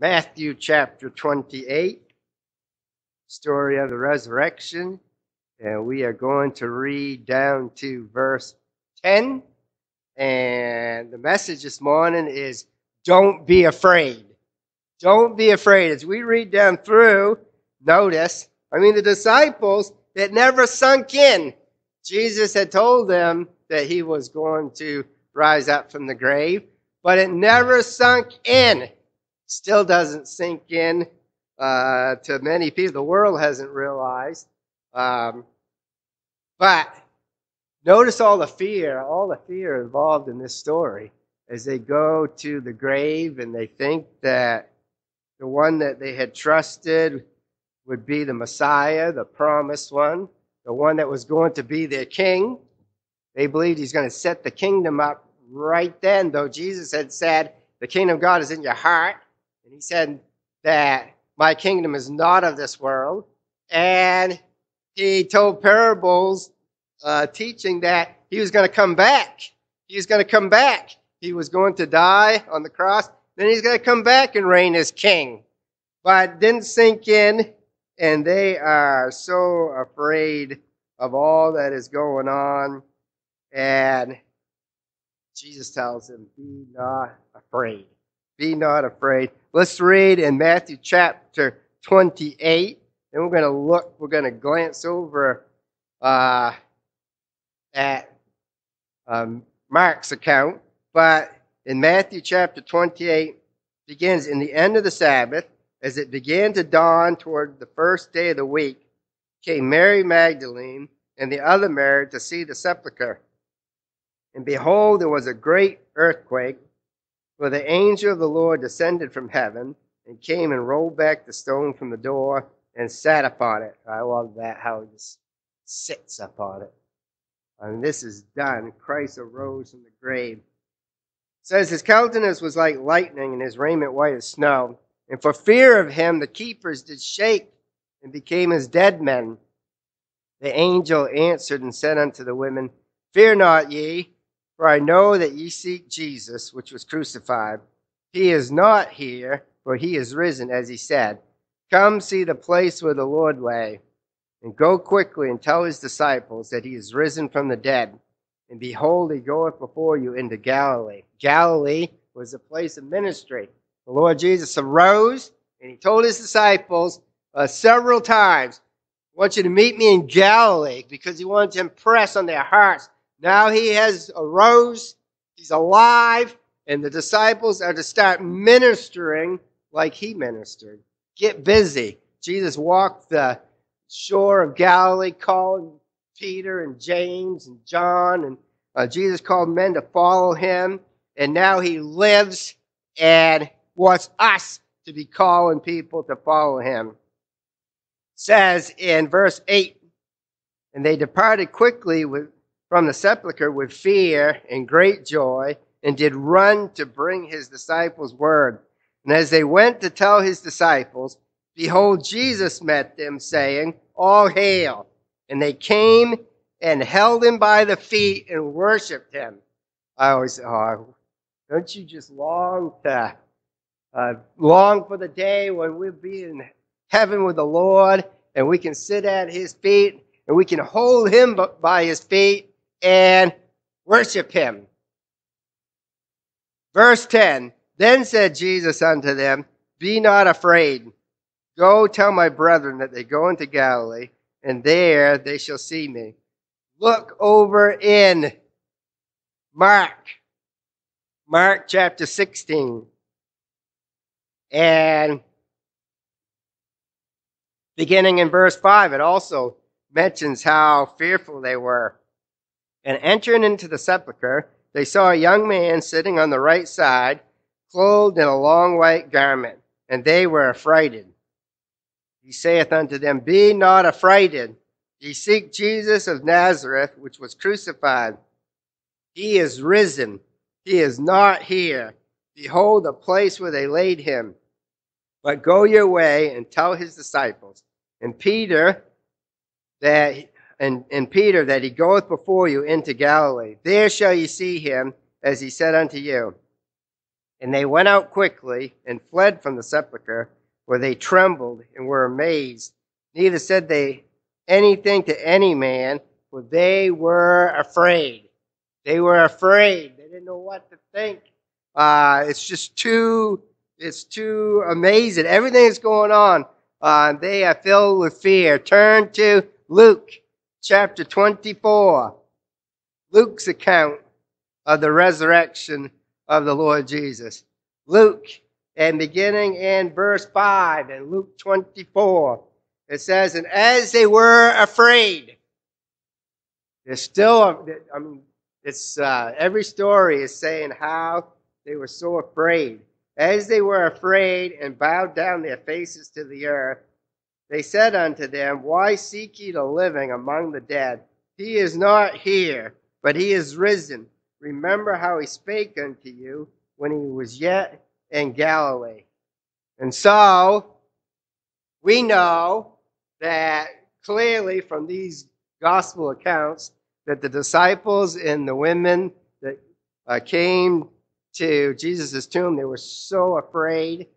Matthew chapter 28, story of the resurrection. And we are going to read down to verse 10. And the message this morning is don't be afraid. Don't be afraid. As we read down through, notice, I mean, the disciples, it never sunk in. Jesus had told them that he was going to rise up from the grave, but it never sunk in. Still doesn't sink in uh, to many people. The world hasn't realized. Um, but notice all the fear, all the fear involved in this story as they go to the grave and they think that the one that they had trusted would be the Messiah, the promised one, the one that was going to be their king. They believed he's going to set the kingdom up right then, though Jesus had said, The kingdom of God is in your heart. And he said that my kingdom is not of this world. And he told parables uh, teaching that he was going to come back. He was going to come back. He was going to die on the cross. Then he's going to come back and reign as king. But didn't sink in, and they are so afraid of all that is going on. And Jesus tells them, Be not afraid. Be not afraid. Let's read in Matthew chapter 28. And we're going to look, we're going to glance over uh, at um, Mark's account. But in Matthew chapter 28, begins in the end of the Sabbath, as it began to dawn toward the first day of the week, came Mary Magdalene and the other Mary to see the sepulchre. And behold, there was a great earthquake, for the angel of the Lord descended from heaven and came and rolled back the stone from the door and sat upon it. I love that, how he just sits upon it. And this is done. Christ arose from the grave. It says his countenance was like lightning and his raiment white as snow. And for fear of him, the keepers did shake and became as dead men. The angel answered and said unto the women, Fear not ye, for I know that ye seek Jesus, which was crucified. He is not here, for he is risen, as he said. Come see the place where the Lord lay, and go quickly and tell his disciples that he is risen from the dead. And behold, he goeth before you into Galilee. Galilee was a place of ministry. The Lord Jesus arose, and he told his disciples uh, several times, I want you to meet me in Galilee, because he wanted to impress on their hearts now he has arose, he's alive, and the disciples are to start ministering like he ministered. Get busy. Jesus walked the shore of Galilee, calling Peter and James and John, and uh, Jesus called men to follow him, and now he lives and wants us to be calling people to follow him. says in verse 8, and they departed quickly with from the sepulchre with fear and great joy, and did run to bring his disciples word. And as they went to tell his disciples, behold, Jesus met them, saying, All hail! And they came and held him by the feet and worshiped him. I always, oh, don't you just long to uh, long for the day when we'll be in heaven with the Lord and we can sit at his feet and we can hold him by his feet and worship him. Verse 10 Then said Jesus unto them, Be not afraid. Go tell my brethren that they go into Galilee, and there they shall see me. Look over in Mark, Mark chapter 16. And beginning in verse 5, it also mentions how fearful they were. And entering into the sepulchre, they saw a young man sitting on the right side, clothed in a long white garment, and they were affrighted. He saith unto them, Be not affrighted. Ye seek Jesus of Nazareth, which was crucified. He is risen. He is not here. Behold the place where they laid him. But go your way and tell his disciples and Peter that and, and Peter that he goeth before you into Galilee. There shall ye see him, as he said unto you. And they went out quickly and fled from the sepulchre, where they trembled and were amazed. Neither said they anything to any man, for they were afraid. They were afraid. They didn't know what to think. Uh, it's just too, it's too amazing. Everything that's going on, uh, they are filled with fear. Turn to Luke chapter 24. Luke's account of the resurrection of the Lord Jesus. Luke, and beginning in verse 5 in Luke 24, it says, And as they were afraid, there's still, I mean, it's uh, every story is saying how they were so afraid. As they were afraid and bowed down their faces to the earth, they said unto them, Why seek ye the living among the dead? He is not here, but he is risen. Remember how he spake unto you when he was yet in Galilee. And so, we know that clearly from these gospel accounts that the disciples and the women that uh, came to Jesus' tomb, they were so afraid.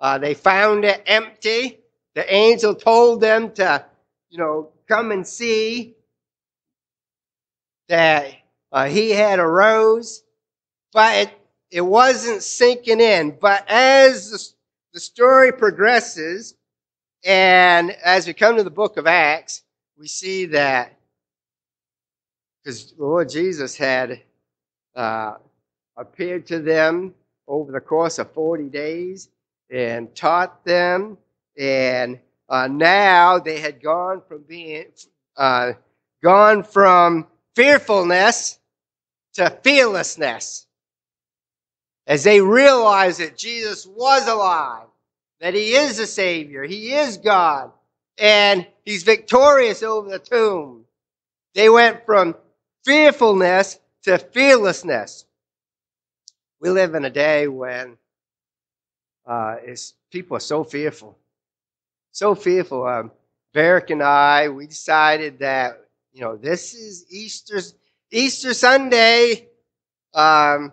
Uh, they found it empty. The angel told them to, you know, come and see that uh, he had arose, but it, it wasn't sinking in. But as the, the story progresses, and as we come to the book of Acts, we see that because the Lord Jesus had uh, appeared to them over the course of 40 days and taught them. And uh, now they had gone from being, uh, gone from fearfulness to fearlessness as they realized that Jesus was alive that he is the Savior, he is God, and he's victorious over the tomb. They went from fearfulness to fearlessness. We live in a day when uh, people are so fearful. So fearful. Um, Barrick and I, we decided that, you know, this is Easter, Easter Sunday. Um,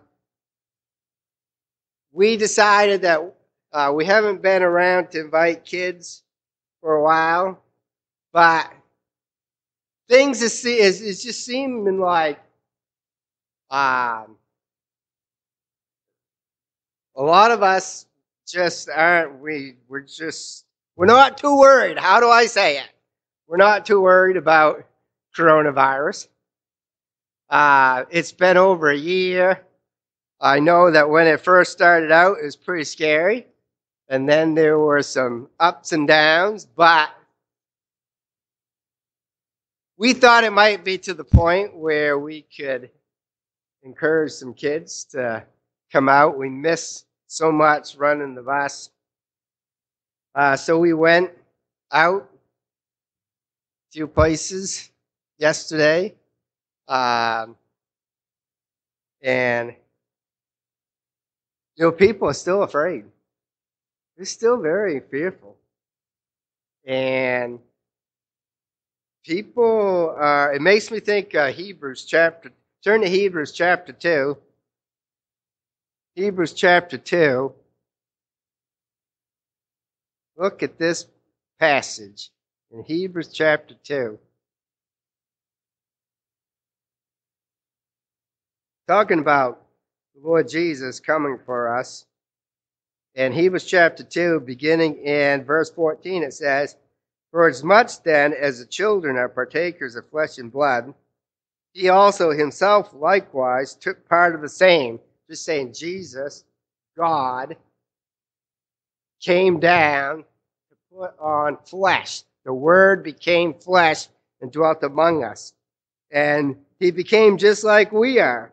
we decided that uh, we haven't been around to invite kids for a while, but things is, is, is just seeming like um, a lot of us just aren't we we're just we're not too worried. How do i say it? We're not too worried about coronavirus. Uh, it's been over a year. I know that when it first started out it was pretty scary. And then there were some ups and downs, but we thought it might be to the point where we could encourage some kids to come out. We miss so much running the bus. Uh, so we went out a few places yesterday. Um, and, you know, people are still afraid they're still very fearful. And people are, it makes me think uh, Hebrews chapter, turn to Hebrews chapter 2. Hebrews chapter 2. Look at this passage in Hebrews chapter 2. Talking about the Lord Jesus coming for us. In Hebrews chapter 2, beginning in verse 14, it says, For as much then as the children are partakers of flesh and blood, he also himself likewise took part of the same. Just saying, Jesus, God, came down put on flesh. The Word became flesh and dwelt among us. And he became just like we are.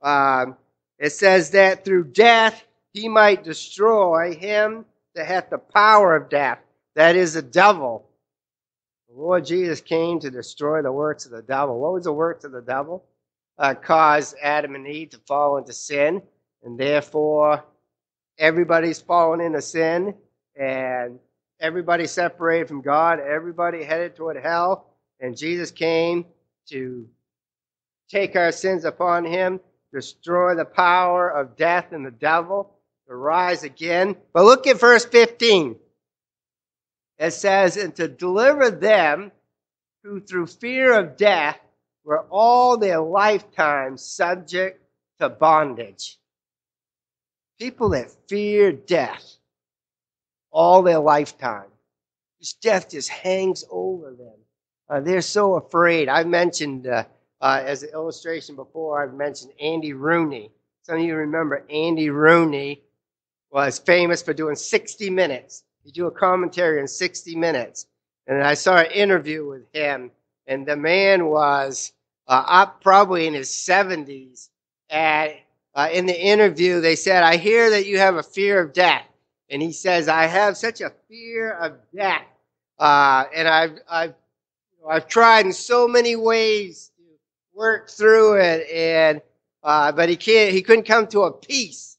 Um, it says that through death, he might destroy him that hath the power of death, that is the devil. The Lord Jesus came to destroy the works of the devil. What was the works of the devil? Uh, caused Adam and Eve to fall into sin, and therefore everybody's fallen into sin, and everybody separated from God, everybody headed toward hell, and Jesus came to take our sins upon him, destroy the power of death and the devil, to rise again. But look at verse 15. It says, And to deliver them who through fear of death were all their lifetime subject to bondage. People that fear death all their lifetime. This death just hangs over them. Uh, they're so afraid. I've mentioned, uh, uh, as an illustration before, I've mentioned Andy Rooney. Some of you remember Andy Rooney was famous for doing 60 minutes. He'd do a commentary in 60 minutes. And I saw an interview with him, and the man was uh, up probably in his 70s. And uh, in the interview, they said, I hear that you have a fear of death. And he says, I have such a fear of death. Uh, and I've, I've, I've tried in so many ways to work through it, and, uh, but he, can't, he couldn't come to a peace.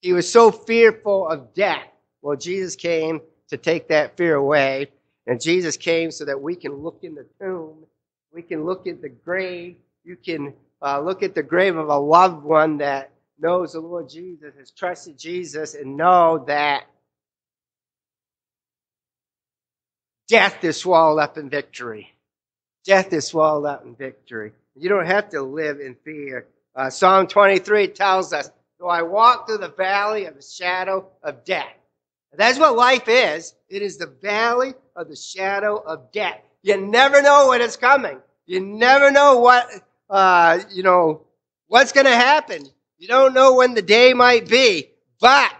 He was so fearful of death. Well, Jesus came to take that fear away. And Jesus came so that we can look in the tomb, we can look at the grave, you can uh, look at the grave of a loved one that knows the Lord Jesus, has trusted Jesus, and know that death is swallowed up in victory. Death is swallowed up in victory. You don't have to live in fear. Uh, Psalm 23 tells us, Though I walk through the valley of the shadow of death. That's what life is. It is the valley of the shadow of death. You never know when it's coming. You never know what, uh, you know, what's going to happen. You don't know when the day might be, but the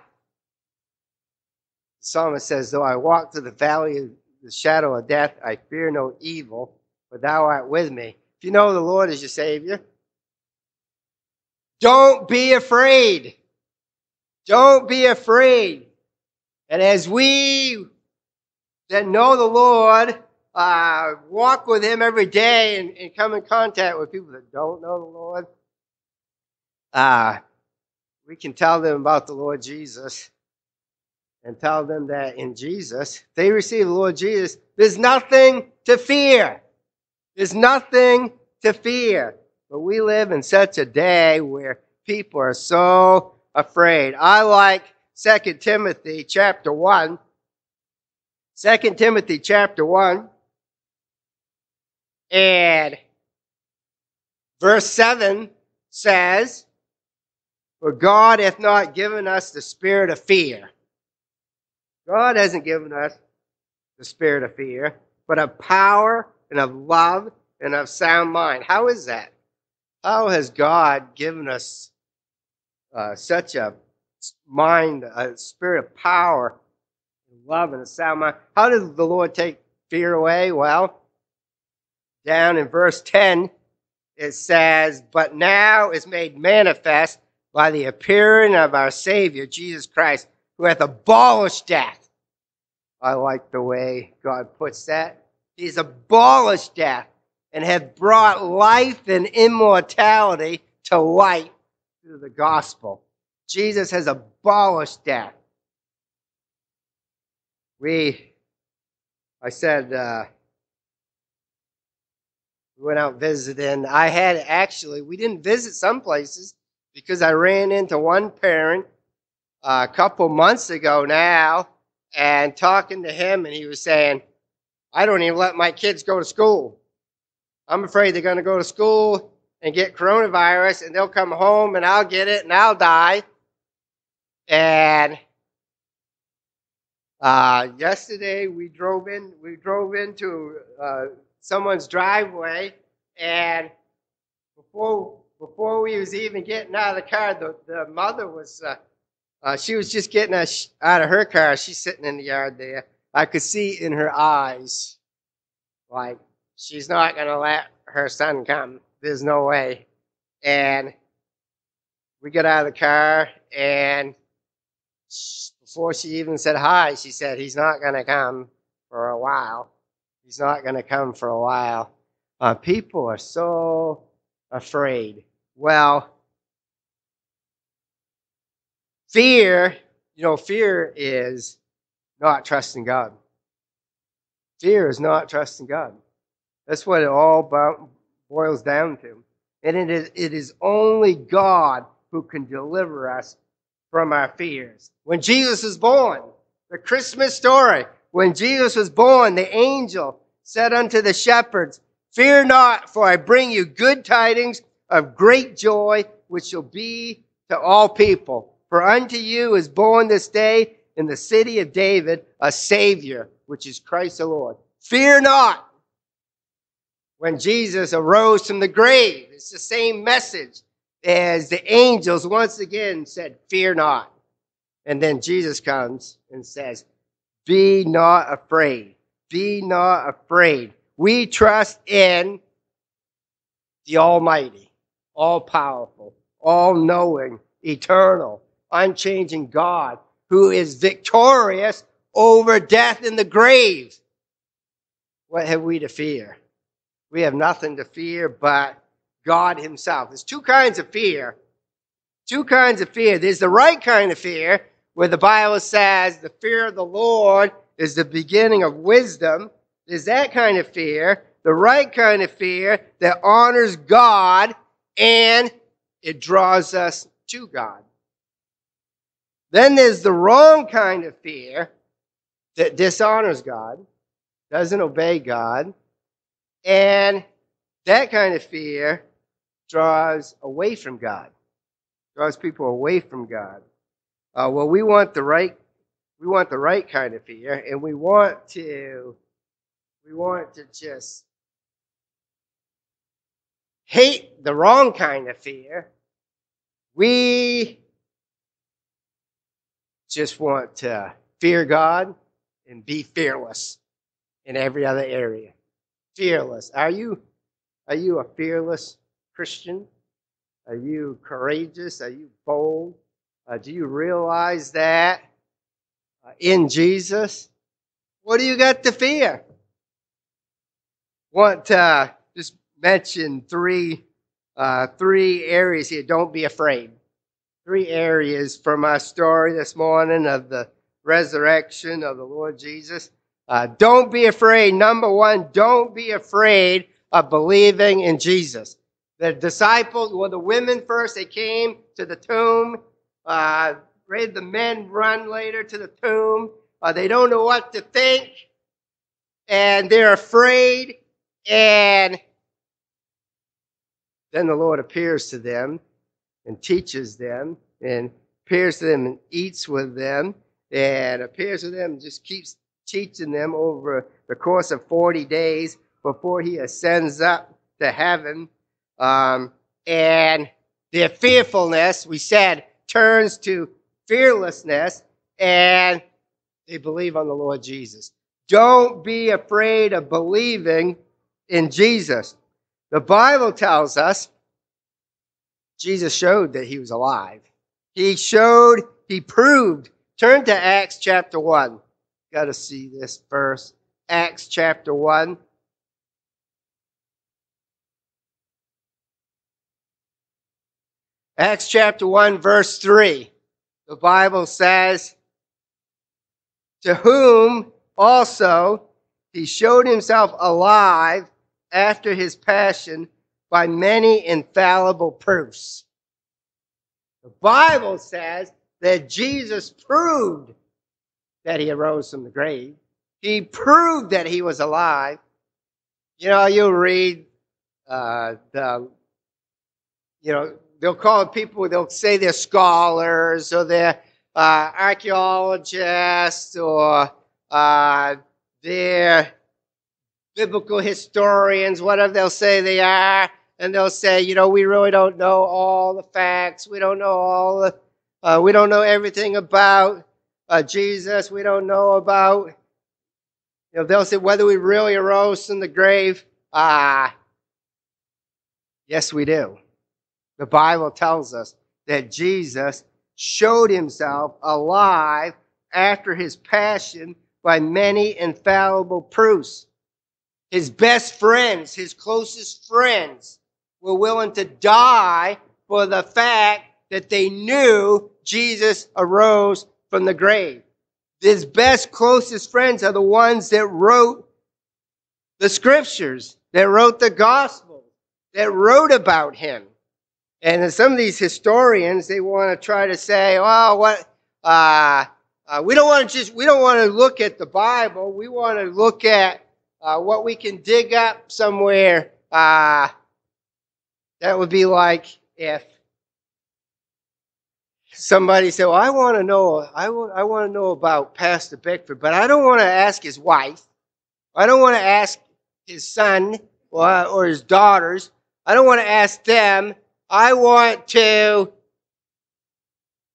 psalmist says, Though I walk through the valley of the shadow of death, I fear no evil, for thou art with me. If you know the Lord is your Savior, don't be afraid. Don't be afraid. And as we that know the Lord uh, walk with Him every day and, and come in contact with people that don't know the Lord, uh, we can tell them about the Lord Jesus and tell them that in Jesus, they receive the Lord Jesus, there's nothing to fear. There's nothing to fear. But we live in such a day where people are so afraid. I like 2 Timothy chapter 1. 2 Timothy chapter 1. And verse 7 says, for God hath not given us the spirit of fear. God hasn't given us the spirit of fear, but of power and of love and of sound mind. How is that? How has God given us uh, such a mind, a spirit of power, and love, and a sound mind? How does the Lord take fear away? Well, down in verse 10, it says, But now is made manifest by the appearing of our Savior, Jesus Christ, who hath abolished death. I like the way God puts that. He's abolished death and hath brought life and immortality to light through the gospel. Jesus has abolished death. We, I said, uh, we went out visiting. I had actually, we didn't visit some places because I ran into one parent uh, a couple months ago now and talking to him, and he was saying, I don't even let my kids go to school. I'm afraid they're going to go to school and get coronavirus, and they'll come home, and I'll get it, and I'll die. And uh, yesterday we drove in. We drove into uh, someone's driveway, and before before we was even getting out of the car, the, the mother was, uh, uh, she was just getting us out of her car. She's sitting in the yard there. I could see in her eyes, like, she's not going to let her son come. There's no way. And we got out of the car, and before she even said hi, she said, he's not going to come for a while. He's not going to come for a while. Uh, people are so afraid. Well, fear, you know, fear is not trusting God. Fear is not trusting God. That's what it all boils down to. And it is, it is only God who can deliver us from our fears. When Jesus was born, the Christmas story, when Jesus was born, the angel said unto the shepherds, Fear not, for I bring you good tidings of great joy, which shall be to all people. For unto you is born this day in the city of David a Savior, which is Christ the Lord. Fear not. When Jesus arose from the grave, it's the same message as the angels once again said, Fear not. And then Jesus comes and says, Be not afraid. Be not afraid. We trust in the Almighty, all powerful, all knowing, eternal, unchanging God who is victorious over death in the grave. What have we to fear? We have nothing to fear but God Himself. There's two kinds of fear. Two kinds of fear. There's the right kind of fear, where the Bible says the fear of the Lord is the beginning of wisdom. There's that kind of fear, the right kind of fear that honors God and it draws us to God. Then there's the wrong kind of fear that dishonors God, doesn't obey God, and that kind of fear draws away from God, draws people away from God. Uh, well, we want the right, we want the right kind of fear, and we want to, we want to just hate the wrong kind of fear. We just want to fear God and be fearless in every other area. Fearless. Are you are you a fearless Christian? Are you courageous? Are you bold? Uh, do you realize that uh, in Jesus? What do you got to fear? Want to just mention three uh, three areas here. Don't be afraid three areas from our story this morning of the resurrection of the Lord Jesus. Uh, don't be afraid. Number one, don't be afraid of believing in Jesus. The disciples, well, the women first, they came to the tomb. Uh, the men run later to the tomb. Uh, they don't know what to think, and they're afraid. And then the Lord appears to them and teaches them and appears to them and eats with them and appears to them and just keeps teaching them over the course of 40 days before he ascends up to heaven. Um, and their fearfulness, we said, turns to fearlessness and they believe on the Lord Jesus. Don't be afraid of believing in Jesus. The Bible tells us Jesus showed that he was alive. He showed, he proved. Turn to Acts chapter 1. Got to see this first. Acts chapter 1. Acts chapter 1, verse 3. The Bible says, To whom also he showed himself alive after his passion by many infallible proofs. The Bible says that Jesus proved that he arose from the grave. He proved that he was alive. You know, you'll read uh, the, you know, they'll call people, they'll say they're scholars or they're uh, archaeologists or uh, they're biblical historians, whatever they'll say they are and they'll say, you know, we really don't know all the facts. We don't know all the, uh, we don't know everything about uh, Jesus. We don't know about, you know, they'll say whether we really arose from the grave. Ah, yes, we do. The Bible tells us that Jesus showed himself alive after his passion by many infallible proofs. His best friends, his closest friends, were willing to die for the fact that they knew Jesus arose from the grave. His best, closest friends are the ones that wrote the scriptures, that wrote the gospel, that wrote about him. And some of these historians, they want to try to say, oh, what, uh, uh, we don't want to just, we don't want to look at the Bible. We want to look at uh, what we can dig up somewhere. Uh, that would be like if somebody said, well, I want to know, I want, want to know about Pastor Bickford, but I don't want to ask his wife. I don't want to ask his son or, or his daughters. I don't want to ask them. I want to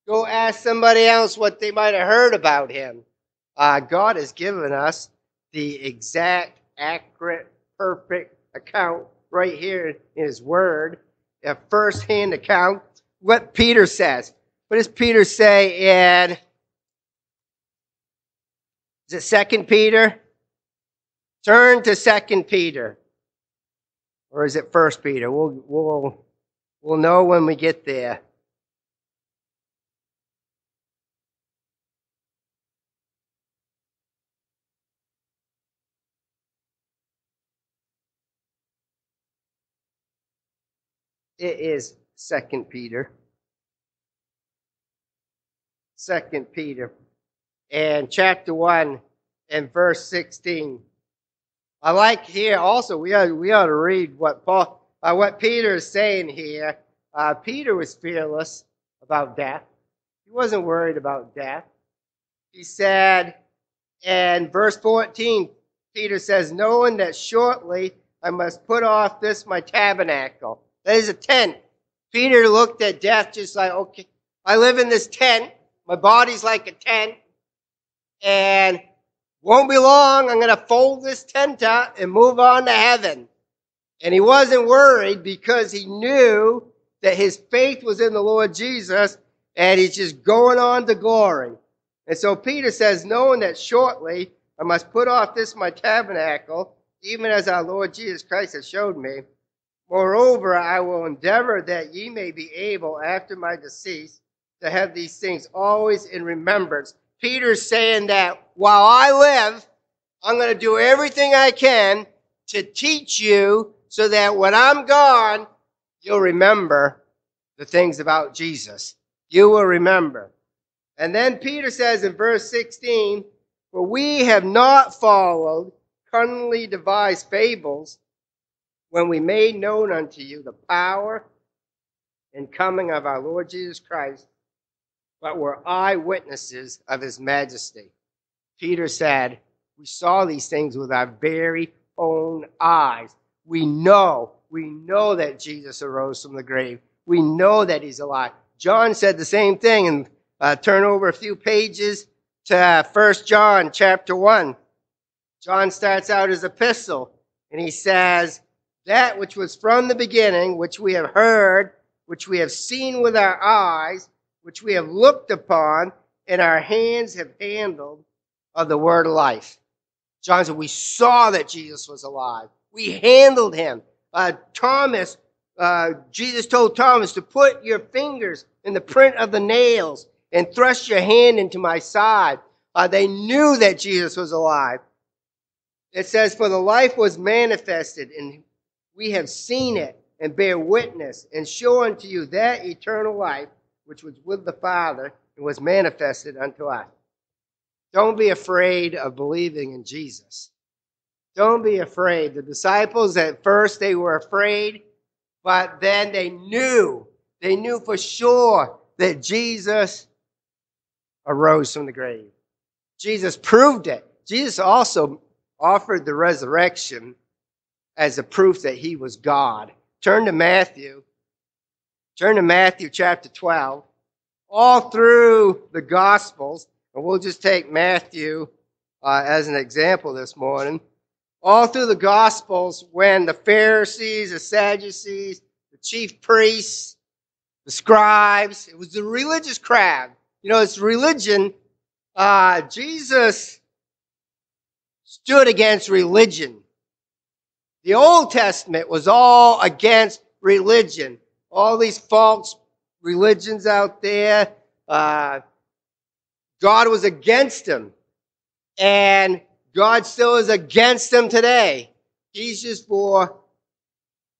go ask somebody else what they might have heard about him. Uh, God has given us the exact, accurate, perfect account right here in His Word, a first hand account. What Peter says. What does Peter say in is it second Peter? Turn to second Peter. Or is it first Peter? We'll we'll we'll know when we get there. It is second Peter. Second Peter and chapter 1 and verse 16. I like here also, we ought, we ought to read what Paul, uh, what Peter is saying here. Uh, Peter was fearless about death. He wasn't worried about death. He said, in verse 14, Peter says, knowing that shortly I must put off this my tabernacle. That is a tent. Peter looked at death just like, okay, I live in this tent. My body's like a tent. And won't be long, I'm going to fold this tent up and move on to heaven. And he wasn't worried because he knew that his faith was in the Lord Jesus and he's just going on to glory. And so Peter says, knowing that shortly I must put off this my tabernacle, even as our Lord Jesus Christ has showed me. Moreover, I will endeavor that ye may be able, after my decease, to have these things always in remembrance. Peter's saying that while I live, I'm going to do everything I can to teach you so that when I'm gone, you'll remember the things about Jesus. You will remember. And then Peter says in verse 16, For we have not followed cunningly devised fables when we made known unto you the power and coming of our Lord Jesus Christ but were eyewitnesses of his majesty. Peter said, We saw these things with our very own eyes. We know, we know that Jesus arose from the grave. We know that he's alive. John said the same thing, and uh, turn over a few pages to uh, 1 John chapter 1. John starts out his epistle, and he says, That which was from the beginning, which we have heard, which we have seen with our eyes, which we have looked upon and our hands have handled of the word of life. John said, We saw that Jesus was alive. We handled him. Uh, Thomas, uh, Jesus told Thomas to put your fingers in the print of the nails and thrust your hand into my side. Uh, they knew that Jesus was alive. It says, For the life was manifested, and we have seen it and bear witness and show unto you that eternal life which was with the Father and was manifested unto us. Don't be afraid of believing in Jesus. Don't be afraid. The disciples, at first, they were afraid, but then they knew, they knew for sure that Jesus arose from the grave. Jesus proved it. Jesus also offered the resurrection as a proof that he was God. Turn to Matthew Turn to Matthew chapter 12. All through the Gospels, and we'll just take Matthew uh, as an example this morning. All through the Gospels, when the Pharisees, the Sadducees, the chief priests, the scribes, it was the religious crowd. You know, it's religion. Uh, Jesus stood against religion. The Old Testament was all against religion all these false religions out there. Uh, God was against them. And God still is against them today. He's just for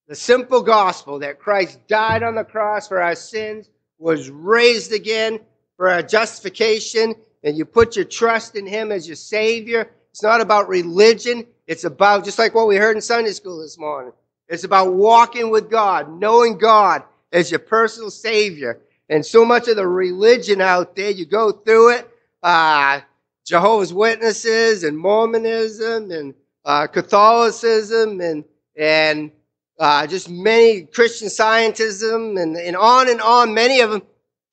the simple gospel that Christ died on the cross for our sins, was raised again for our justification, and you put your trust in Him as your Savior. It's not about religion. It's about, just like what we heard in Sunday school this morning, it's about walking with God, knowing God as your personal Savior. And so much of the religion out there, you go through it, uh, Jehovah's Witnesses and Mormonism and uh, Catholicism and, and uh, just many Christian scientism and, and on and on, many of them,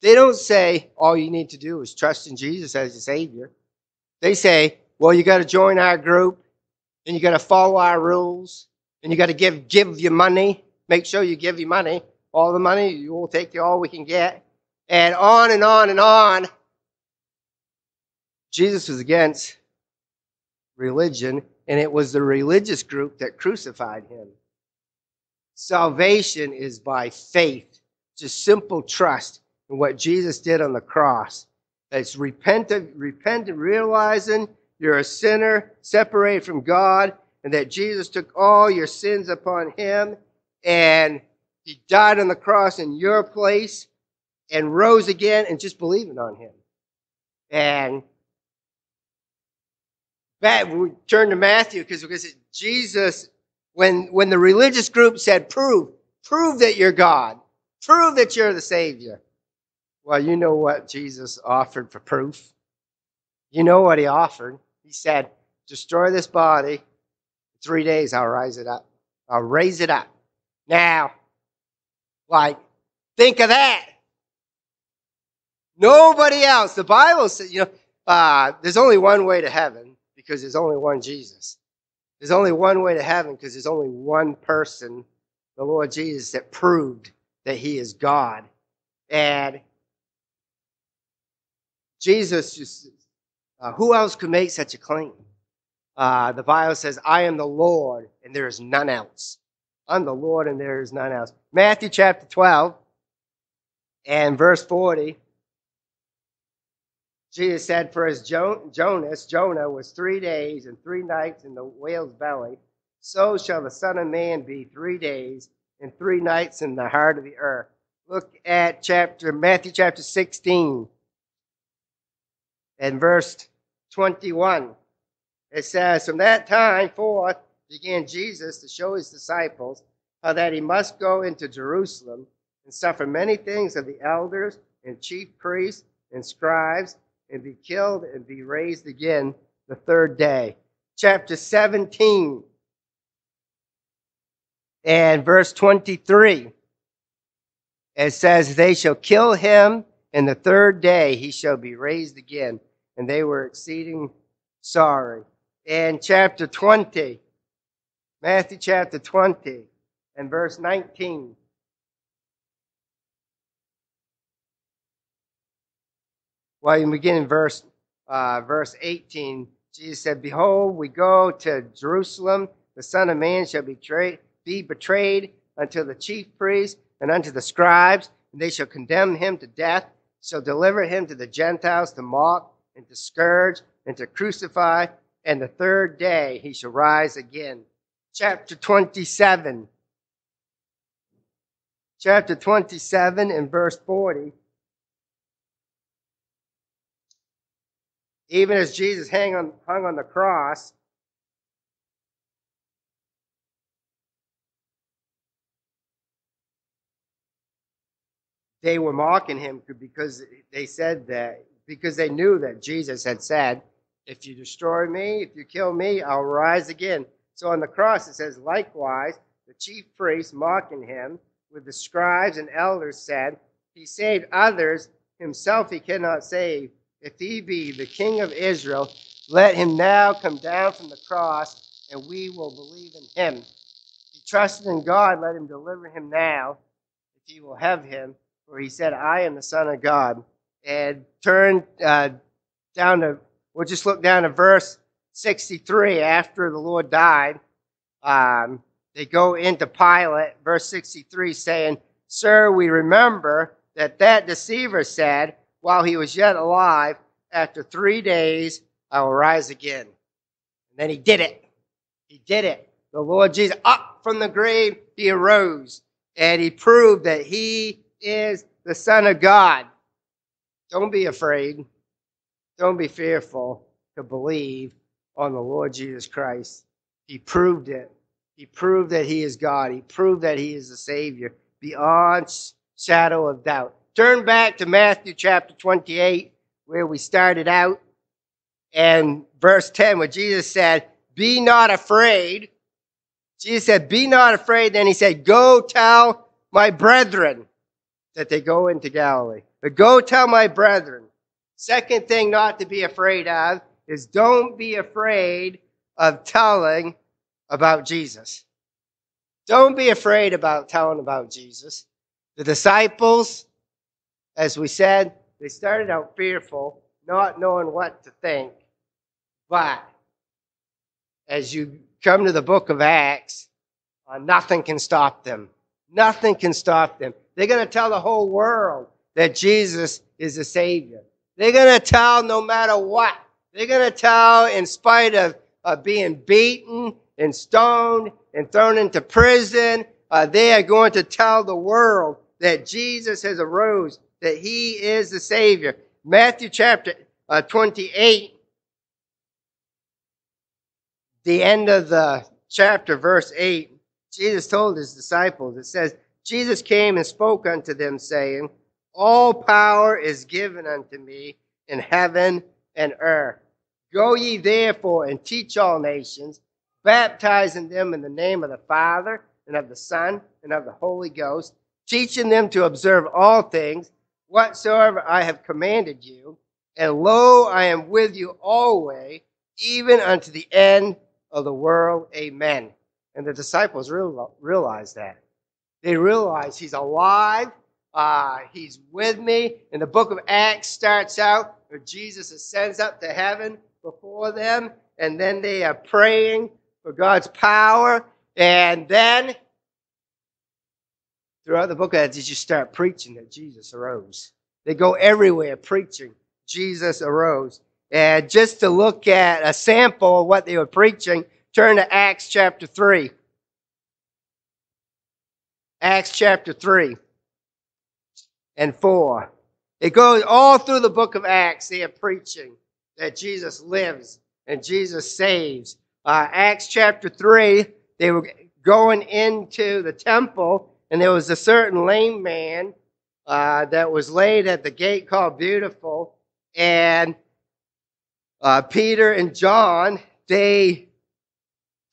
they don't say all you need to do is trust in Jesus as your Savior. They say, well, you got to join our group and you got to follow our rules and you got to give give your money. Make sure you give your money, all the money. You will take you all we can get, and on and on and on. Jesus was against religion, and it was the religious group that crucified him. Salvation is by faith, just simple trust in what Jesus did on the cross. It's repentant, repentant, realizing you're a sinner, separated from God, and that Jesus took all your sins upon him, and he died on the cross in your place, and rose again, and just believing on him. And back, we turn to Matthew because because Jesus, when when the religious group said, "Prove, prove that you're God, prove that you're the Savior," well, you know what Jesus offered for proof. You know what he offered. He said, "Destroy this body. In three days, I'll rise it up. I'll raise it up." Now, like, think of that. Nobody else. The Bible says, you know, uh, there's only one way to heaven because there's only one Jesus. There's only one way to heaven because there's only one person, the Lord Jesus, that proved that he is God. And Jesus just, uh, who else could make such a claim? Uh, the Bible says, I am the Lord and there is none else. I'm the Lord and there is none else. Matthew chapter 12 and verse 40 Jesus said, For as Jonas, Jonah, was three days and three nights in the whale's belly, so shall the Son of Man be three days and three nights in the heart of the earth. Look at chapter Matthew chapter 16 and verse 21. It says, From that time forth began Jesus to show his disciples how that he must go into Jerusalem and suffer many things of the elders and chief priests and scribes and be killed and be raised again the third day. Chapter 17 and verse 23. It says, They shall kill him, and the third day he shall be raised again. And they were exceeding sorry. And chapter 20, Matthew chapter 20 and verse 19. Well, you begin in verse uh, verse 18. Jesus said, Behold, we go to Jerusalem. The Son of Man shall be, betray, be betrayed unto the chief priests and unto the scribes, and they shall condemn him to death, shall deliver him to the Gentiles to mock and to scourge and to crucify, and the third day he shall rise again. Chapter 27. Chapter 27 and verse 40. even as Jesus hung on, hung on the cross, they were mocking him because they said that, because they knew that Jesus had said, If you destroy me, if you kill me, I'll rise again. So on the cross it says, Likewise, the chief priests mocking him with the scribes and elders said, He saved others, himself he cannot save. If he be the king of Israel, let him now come down from the cross, and we will believe in him. He trusted in God, let him deliver him now, if he will have him. For he said, I am the Son of God. And turn uh, down to, we'll just look down to verse 63 after the Lord died. Um, they go into Pilate, verse 63, saying, Sir, we remember that that deceiver said, while he was yet alive, after three days, I will rise again. And then he did it. He did it. the Lord Jesus up from the grave, he arose and he proved that he is the Son of God. Don't be afraid. Don't be fearful to believe on the Lord Jesus Christ. He proved it. He proved that he is God. He proved that he is the Savior beyond shadow of doubt. Turn back to Matthew chapter 28, where we started out, and verse 10, where Jesus said, Be not afraid. Jesus said, Be not afraid. Then he said, Go tell my brethren that they go into Galilee. But go tell my brethren. Second thing not to be afraid of is don't be afraid of telling about Jesus. Don't be afraid about telling about Jesus. The disciples, as we said, they started out fearful, not knowing what to think. But as you come to the book of Acts, uh, nothing can stop them. Nothing can stop them. They're going to tell the whole world that Jesus is the Savior. They're going to tell no matter what. They're going to tell in spite of, of being beaten and stoned and thrown into prison. Uh, they are going to tell the world that Jesus has arose, that he is the Savior. Matthew chapter uh, 28, the end of the chapter, verse 8, Jesus told his disciples, it says, Jesus came and spoke unto them, saying, All power is given unto me in heaven and earth. Go ye therefore and teach all nations, baptizing them in the name of the Father and of the Son and of the Holy Ghost, teaching them to observe all things whatsoever I have commanded you. And lo, I am with you always, even unto the end of the world. Amen. And the disciples realized that. They realize he's alive. Uh, he's with me. And the book of Acts starts out where Jesus ascends up to heaven before them. And then they are praying for God's power. And then throughout the book of Acts, you start preaching that Jesus arose. They go everywhere preaching Jesus arose. And just to look at a sample of what they were preaching, turn to Acts chapter 3. Acts chapter 3 and 4. It goes all through the book of Acts. They are preaching that Jesus lives and Jesus saves. Uh, Acts chapter 3, they were going into the temple, and there was a certain lame man uh, that was laid at the gate called Beautiful. And uh, Peter and John, they,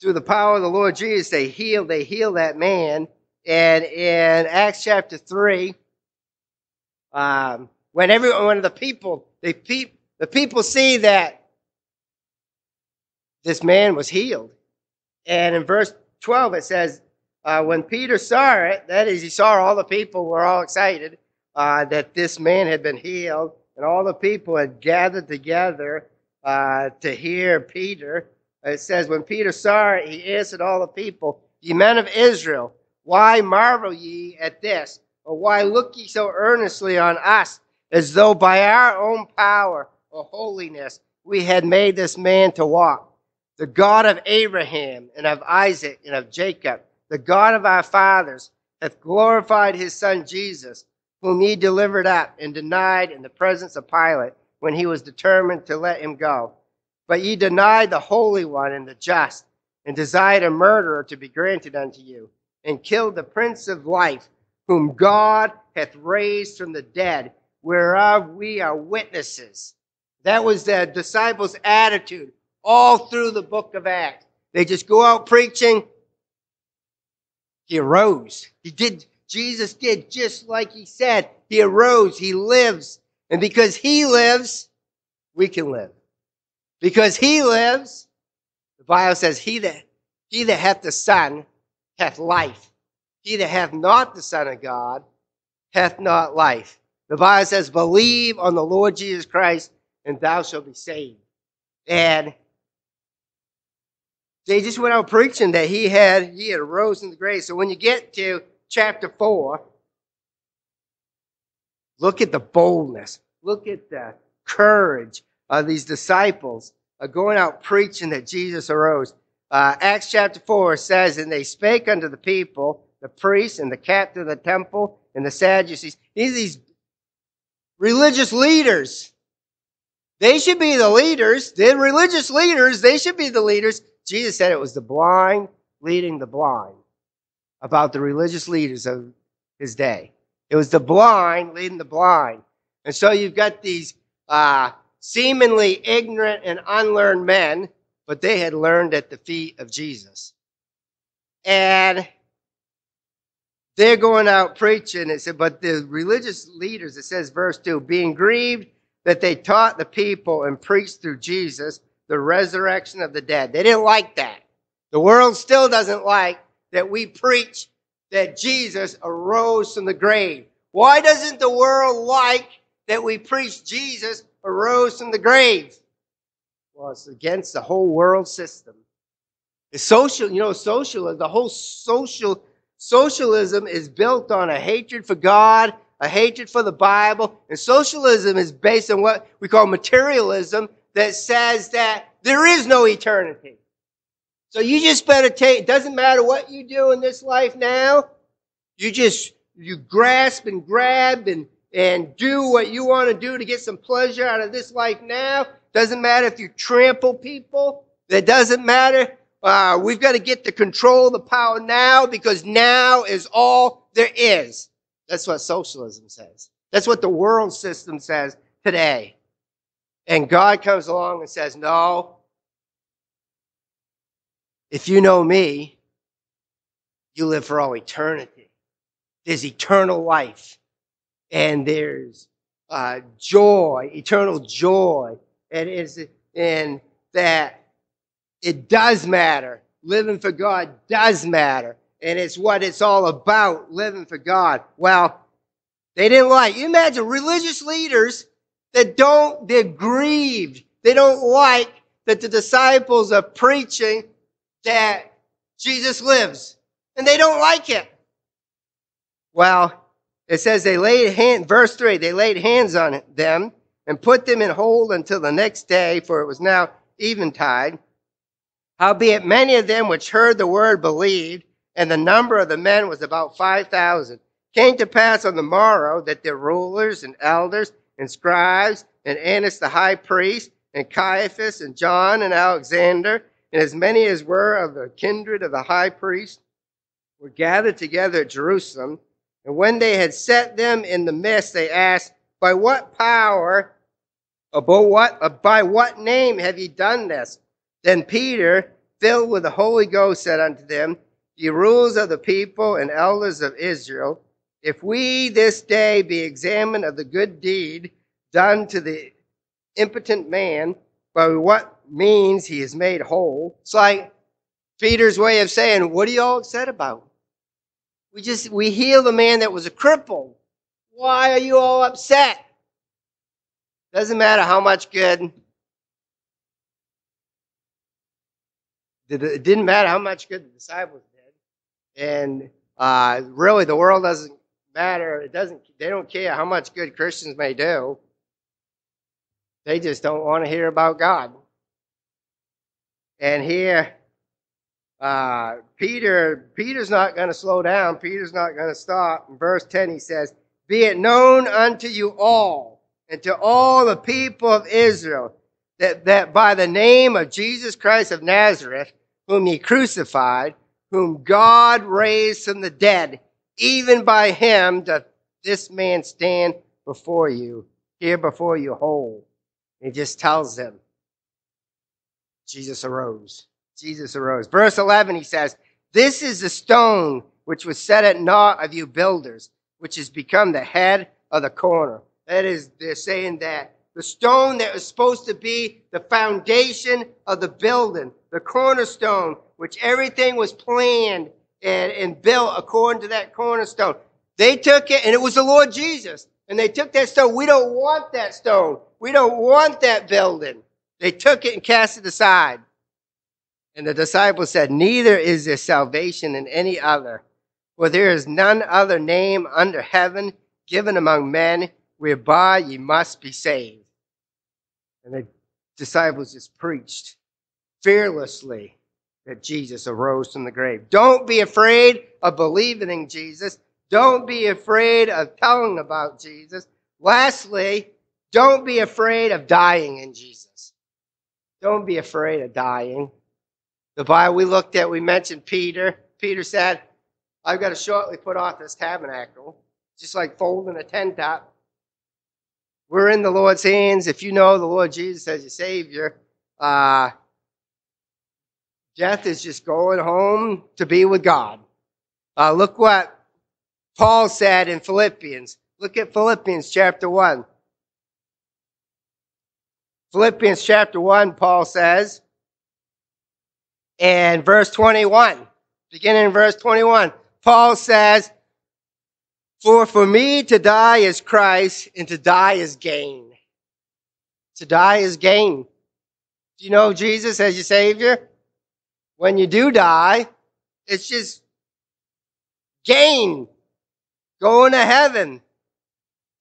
through the power of the Lord Jesus, they healed, they healed that man. And in Acts chapter 3, um, when everyone, when the people, peep, the people see that this man was healed. And in verse 12, it says, uh, when Peter saw it, that is, he saw all the people were all excited uh, that this man had been healed, and all the people had gathered together uh, to hear Peter. It says, when Peter saw it, he answered all the people, Ye men of Israel, why marvel ye at this? Or why look ye so earnestly on us, as though by our own power or holiness we had made this man to walk? The God of Abraham and of Isaac and of Jacob, the God of our fathers, hath glorified his son Jesus, whom ye delivered up and denied in the presence of Pilate when he was determined to let him go. But ye denied the Holy One and the just, and desired a murderer to be granted unto you and killed the Prince of Life, whom God hath raised from the dead, whereof we are witnesses. That was the disciples' attitude all through the book of Acts. They just go out preaching. He arose. He did, Jesus did just like he said. He arose. He lives. And because he lives, we can live. Because he lives, the Bible says, He that he that hath the Son hath life. He that hath not the Son of God hath not life. The Bible says, Believe on the Lord Jesus Christ, and thou shalt be saved. And they just went out preaching that he had he had arose in the grave. So when you get to chapter four, look at the boldness, look at the courage of these disciples of going out preaching that Jesus arose. Uh, Acts chapter 4 says, And they spake unto the people, the priests and the captain of the temple and the Sadducees. These these religious leaders. They should be the leaders. The religious leaders, they should be the leaders. Jesus said it was the blind leading the blind about the religious leaders of his day. It was the blind leading the blind. And so you've got these uh, seemingly ignorant and unlearned men, but they had learned at the feet of Jesus. And they're going out preaching. It said, but the religious leaders, it says, verse 2, being grieved that they taught the people and preached through Jesus the resurrection of the dead. They didn't like that. The world still doesn't like that we preach that Jesus arose from the grave. Why doesn't the world like that we preach Jesus arose from the grave? It's against the whole world system. The social, you know, socialism, the whole social Socialism is built on a hatred for God, a hatred for the Bible, and socialism is based on what we call materialism that says that there is no eternity. So you just better take, it doesn't matter what you do in this life now, you just, you grasp and grab and, and do what you want to do to get some pleasure out of this life now. Doesn't matter if you trample people. That doesn't matter uh, we've got to get the control, the power now because now is all there is. That's what socialism says. That's what the world system says today. And God comes along and says, No, if you know me, you live for all eternity. There's eternal life, and there's uh, joy, eternal joy, and is and that it does matter. Living for God does matter. And it's what it's all about, living for God. Well, they didn't like. You imagine religious leaders that don't, they're grieved. They don't like that the disciples are preaching that Jesus lives. And they don't like it. Well, it says they laid hand, verse 3, they laid hands on them and put them in hold until the next day, for it was now eventide. Howbeit many of them which heard the word believed, and the number of the men was about 5,000. Came to pass on the morrow that the rulers and elders and scribes and Annas the high priest and Caiaphas and John and Alexander and as many as were of the kindred of the high priest were gathered together at Jerusalem. And when they had set them in the midst, they asked, By what power, by what, uh, by what name have ye done this? Then Peter, filled with the Holy Ghost, said unto them, Ye rulers of the people and elders of Israel, if we this day be examined of the good deed done to the impotent man, by what means he is made whole. It's like Peter's way of saying, What are you all upset about? We just we healed a man that was a cripple. Why are you all upset? Doesn't matter how much good it didn't matter how much good the disciples did, and uh, really the world doesn't matter. It doesn't. They don't care how much good Christians may do. They just don't want to hear about God. And here, uh, Peter, Peter's not going to slow down. Peter's not going to stop. In verse 10, he says, Be it known unto you all and to all the people of Israel that, that by the name of Jesus Christ of Nazareth, whom ye crucified, whom God raised from the dead, even by him doth this man stand before you, here before you whole. He just tells them, Jesus arose. Jesus arose. Verse 11, he says, This is the stone which was set at naught of you builders, which has become the head of the corner. That is, they're saying that the stone that was supposed to be the foundation of the building, the cornerstone, which everything was planned and, and built according to that cornerstone. They took it, and it was the Lord Jesus. And they took that stone. We don't want that stone. We don't want that building. They took it and cast it aside. And the disciples said, Neither is there salvation in any other, for there is none other name under heaven given among men whereby ye must be saved. And the disciples just preached fearlessly that Jesus arose from the grave. Don't be afraid of believing in Jesus. Don't be afraid of telling about Jesus. Lastly, don't be afraid of dying in Jesus. Don't be afraid of dying. The Bible we looked at, we mentioned Peter. Peter said, I've got to shortly put off this tabernacle, just like folding a tent up. We're in the Lord's hands. If you know the Lord Jesus as your Savior, uh, death is just going home to be with God. Uh, look what Paul said in Philippians. Look at Philippians chapter 1. Philippians chapter 1, Paul says, and verse 21, beginning in verse 21, Paul says, For for me to die is Christ, and to die is gain. To die is gain. Do you know Jesus as your Savior? When you do die, it's just gain, going to heaven.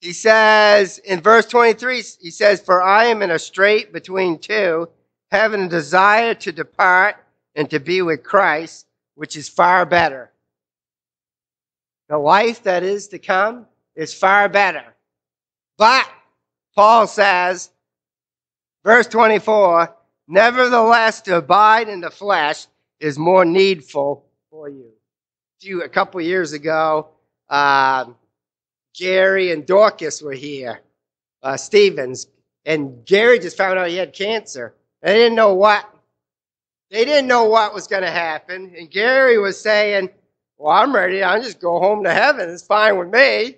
He says in verse 23, he says, For I am in a strait between two, having a desire to depart and to be with Christ, which is far better. The life that is to come is far better. But, Paul says, verse 24, nevertheless, to abide in the flesh is more needful for you. A, few, a couple years ago, um, Gary and Dorcas were here, uh, Stevens, and Gary just found out he had cancer. They didn't know what. They didn't know what was going to happen. And Gary was saying, Well, I'm ready. I'll just go home to heaven. It's fine with me.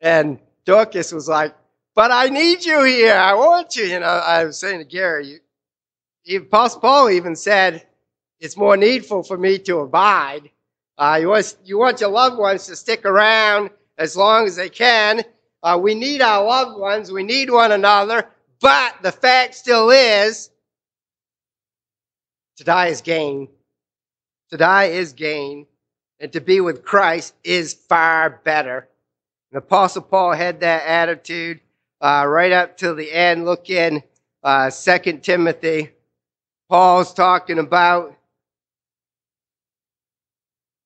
And Dorcas was like, But I need you here. I want you. You know, I was saying to Gary, you, Apostle Paul even said, It's more needful for me to abide. Uh, you, want, you want your loved ones to stick around as long as they can. Uh, we need our loved ones, we need one another, but the fact still is to die is gain. To die is gain, and to be with Christ is far better. And Apostle Paul had that attitude uh, right up till the end. Look in uh, 2 Timothy. Paul's talking about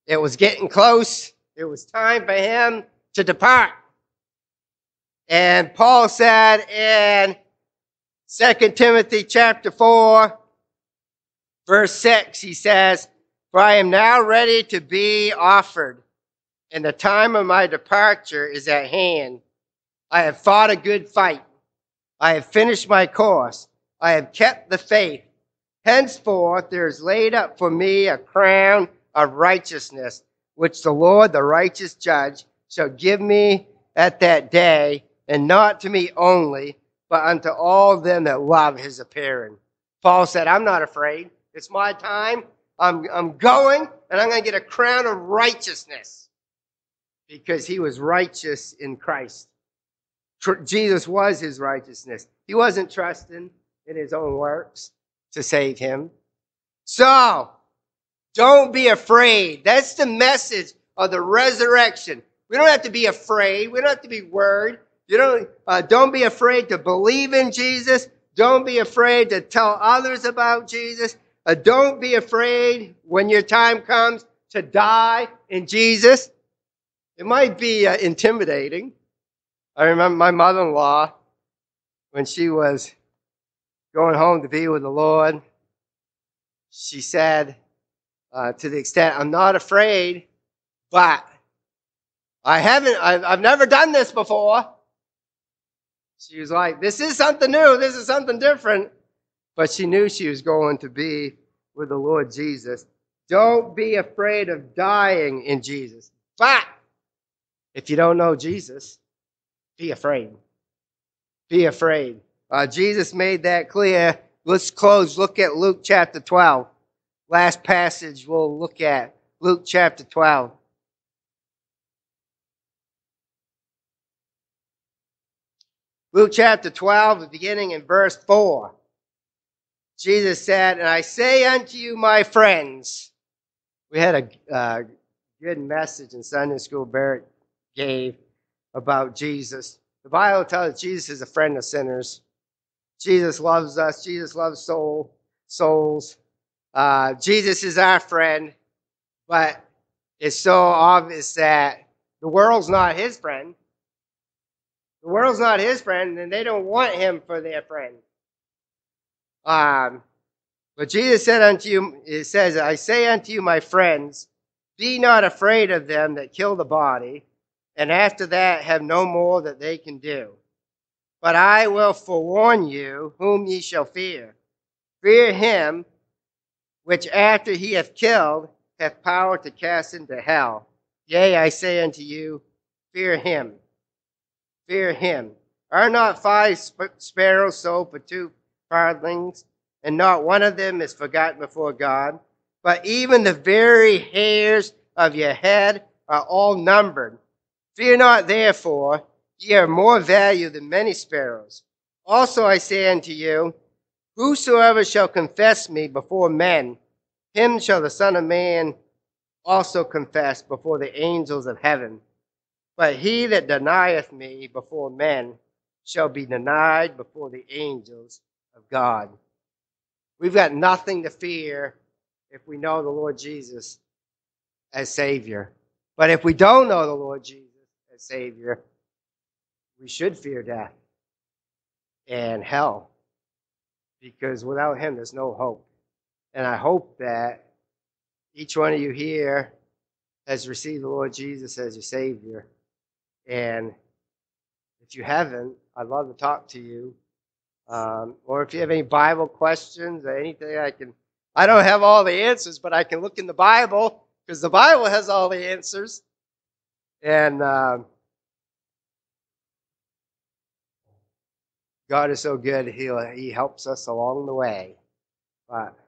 it was getting close. It was time for him to depart. And Paul said in 2 Timothy chapter 4, verse 6, he says, For I am now ready to be offered, and the time of my departure is at hand. I have fought a good fight. I have finished my course. I have kept the faith. Henceforth there is laid up for me a crown of righteousness, which the Lord, the righteous judge, shall give me at that day, and not to me only, but unto all them that love his appearing. Paul said, I'm not afraid. It's my time. I'm, I'm going, and I'm going to get a crown of righteousness because he was righteous in Christ. Tr- Jesus was his righteousness. He wasn't trusting in his own works to save him. So, don't be afraid. That's the message of the resurrection. We don't have to be afraid. We don't have to be worried. You don't, uh, don't be afraid to believe in Jesus. Don't be afraid to tell others about Jesus. Uh, don't be afraid when your time comes to die in Jesus. It might be uh, intimidating. I remember my mother in law when she was going home to be with the Lord. She said, uh, to the extent, I'm not afraid, but I haven't, I've, I've never done this before. She was like, This is something new. This is something different. But she knew she was going to be with the Lord Jesus. Don't be afraid of dying in Jesus. But if you don't know Jesus, be afraid. Be afraid. Uh, Jesus made that clear. Let's close. Look at Luke chapter 12. Last passage we'll look at. Luke chapter 12. Luke chapter 12, beginning in verse 4. Jesus said, And I say unto you, my friends, we had a uh, good message in Sunday school Barrett gave about Jesus. The Bible tells us Jesus is a friend of sinners. Jesus loves us. Jesus loves soul, souls. uh, Jesus is our friend, but it's so obvious that the world's not his friend. The world's not his friend, and they don't want him for their friend. Um, but Jesus said unto you, it says, I say unto you, my friends, be not afraid of them that kill the body, and after that have no more that they can do. But I will forewarn you whom ye shall fear. Fear him which after he hath killed hath power to cast into hell. Yea, I say unto you, fear him. Fear him. Are not five sparrows sold for two farthings, and not one of them is forgotten before God? But even the very hairs of your head are all numbered. Fear not, therefore, ye are more value than many sparrows. Also I say unto you, whosoever shall confess me before men, him shall the Son of Man also confess before the angels of heaven. But he that denieth me before men shall be denied before the angels of God. We've got nothing to fear if we know the Lord Jesus as Savior. But if we don't know the Lord Jesus as Savior, we should fear death and hell because without Him, there's no hope. And I hope that each one of you here has received the Lord Jesus as your Savior. And if you haven't, I'd love to talk to you. Um, or if you have any Bible questions or anything, I can. I don't have all the answers, but I can look in the Bible because the Bible has all the answers. And um, God is so good; He He helps us along the way. But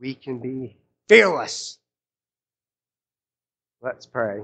we can be fearless. Let's pray.